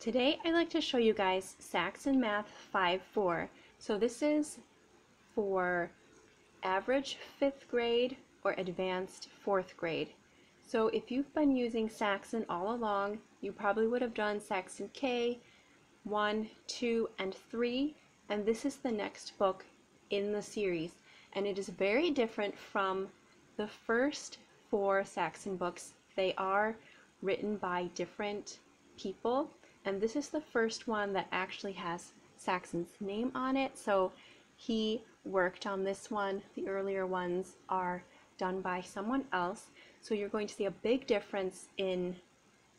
Today I'd like to show you guys Saxon Math 5-4. So this is for average 5th grade or advanced 4th grade. So if you've been using Saxon all along, you probably would have done Saxon K, 1, 2, and 3, and this is the next book in the series. And it is very different from the first four Saxon books. They are written by different people and this is the first one that actually has Saxon's name on it. So he worked on this one. The earlier ones are done by someone else. So you're going to see a big difference in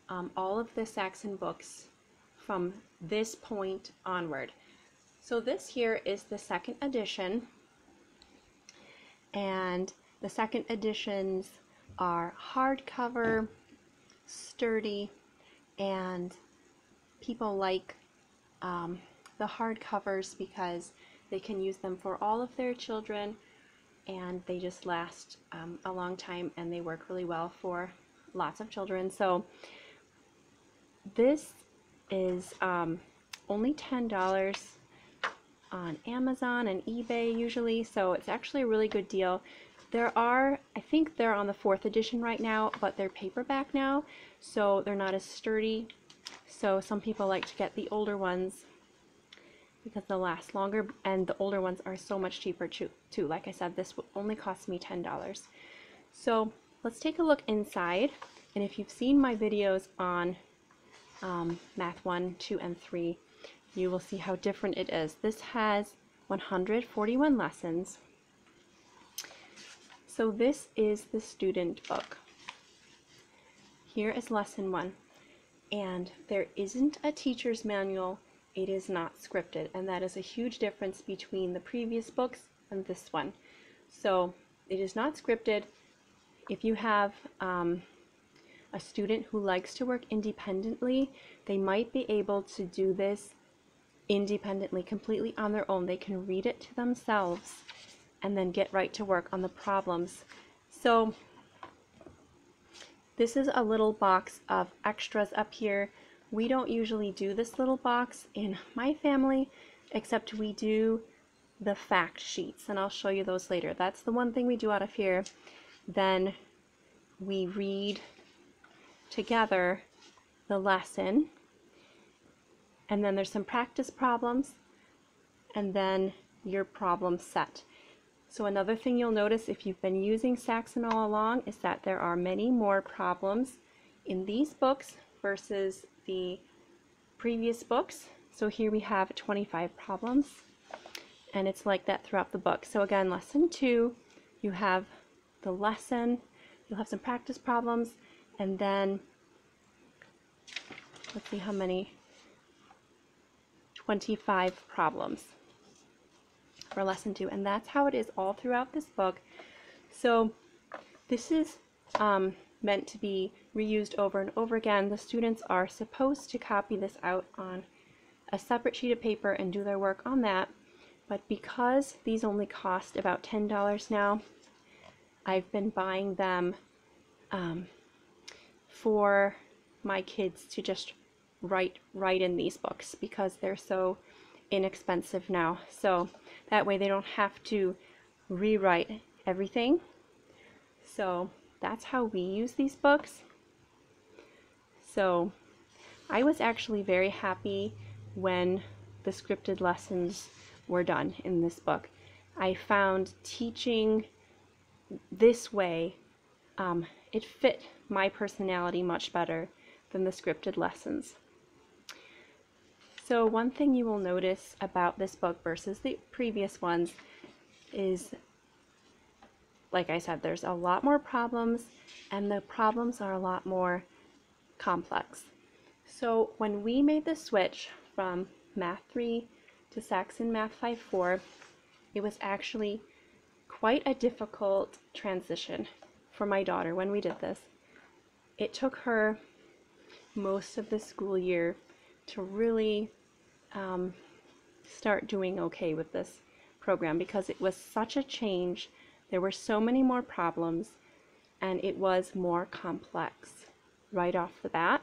um, all of the Saxon books from this point onward. So this here is the second edition. And the second editions are hardcover sturdy and people like um, the hardcovers because they can use them for all of their children and they just last um, a long time and they work really well for lots of children. So this is um, only $10 on Amazon and eBay usually, so it's actually a really good deal. There are, I think they're on the fourth edition right now, but they're paperback now, so they're not as sturdy so some people like to get the older ones because they'll last longer and the older ones are so much cheaper too. Too. Like I said, this only cost me $10. So let's take a look inside. And if you've seen my videos on um, Math 1, 2, and 3, you will see how different it is. This has 141 lessons. So this is the student book. Here is lesson 1 and there isn't a teacher's manual it is not scripted and that is a huge difference between the previous books and this one. So it is not scripted. If you have um, a student who likes to work independently they might be able to do this independently completely on their own. They can read it to themselves and then get right to work on the problems. So this is a little box of extras up here. We don't usually do this little box in my family, except we do the fact sheets, and I'll show you those later. That's the one thing we do out of here. Then we read together the lesson, and then there's some practice problems, and then your problem set. So another thing you'll notice if you've been using Saxon all along is that there are many more problems in these books versus the previous books. So here we have 25 problems and it's like that throughout the book. So again, lesson two, you have the lesson, you'll have some practice problems, and then let's see how many, 25 problems for lesson two. And that's how it is all throughout this book. So this is um, meant to be reused over and over again. The students are supposed to copy this out on a separate sheet of paper and do their work on that. But because these only cost about $10 now, I've been buying them um, for my kids to just write write in these books because they're so inexpensive now. So that way they don't have to rewrite everything. So that's how we use these books. So I was actually very happy when the scripted lessons were done in this book. I found teaching this way, um, it fit my personality much better than the scripted lessons. So one thing you will notice about this book versus the previous ones is, like I said, there's a lot more problems and the problems are a lot more complex. So when we made the switch from Math 3 to Saxon Math 5-4, it was actually quite a difficult transition for my daughter when we did this. It took her most of the school year to really um, start doing okay with this program because it was such a change. There were so many more problems and it was more complex right off the bat.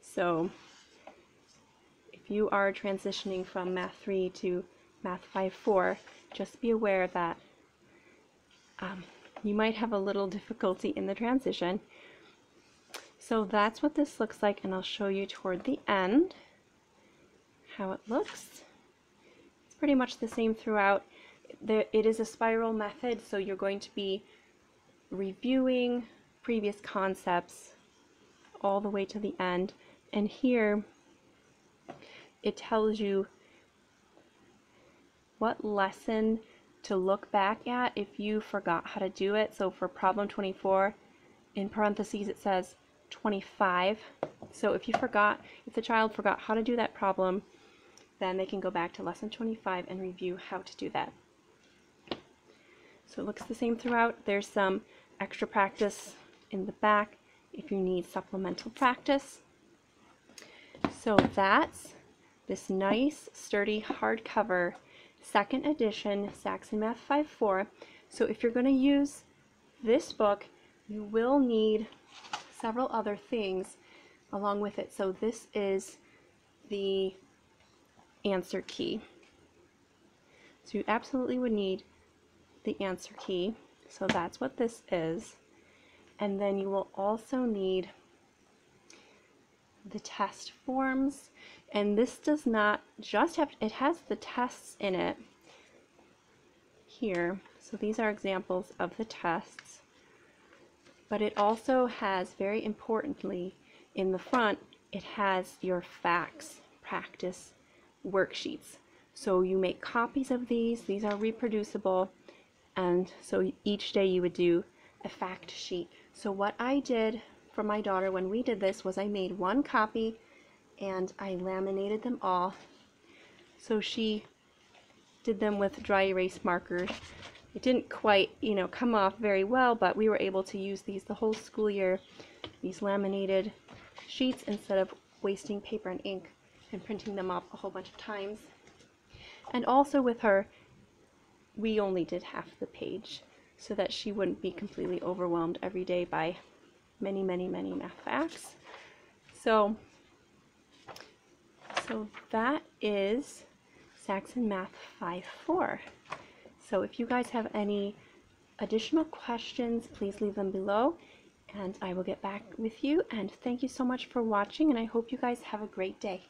So if you are transitioning from Math 3 to Math 5 4, just be aware that um, you might have a little difficulty in the transition. So that's what this looks like, and I'll show you toward the end how it looks. It's pretty much the same throughout. It is a spiral method, so you're going to be reviewing previous concepts all the way to the end. And here it tells you what lesson to look back at if you forgot how to do it. So for problem 24, in parentheses it says 25. So if you forgot, if the child forgot how to do that problem, then they can go back to lesson 25 and review how to do that. So it looks the same throughout. There's some extra practice in the back if you need supplemental practice. So that's this nice, sturdy hardcover second edition Saxon Math 5-4. So if you're going to use this book, you will need several other things along with it. So this is the answer key. So you absolutely would need the answer key. So that's what this is. And then you will also need the test forms. And this does not just have, it has the tests in it here. So these are examples of the tests. But it also has, very importantly, in the front, it has your facts practice worksheets. So you make copies of these. These are reproducible. And so each day you would do a fact sheet. So what I did for my daughter when we did this was I made one copy and I laminated them all. So she did them with dry erase markers. It didn't quite, you know, come off very well, but we were able to use these the whole school year, these laminated sheets instead of wasting paper and ink and printing them up a whole bunch of times. And also with her, we only did half the page so that she wouldn't be completely overwhelmed every day by many, many, many math facts. So, so that is Saxon Math 5-4. So if you guys have any additional questions, please leave them below and I will get back with you. And thank you so much for watching and I hope you guys have a great day.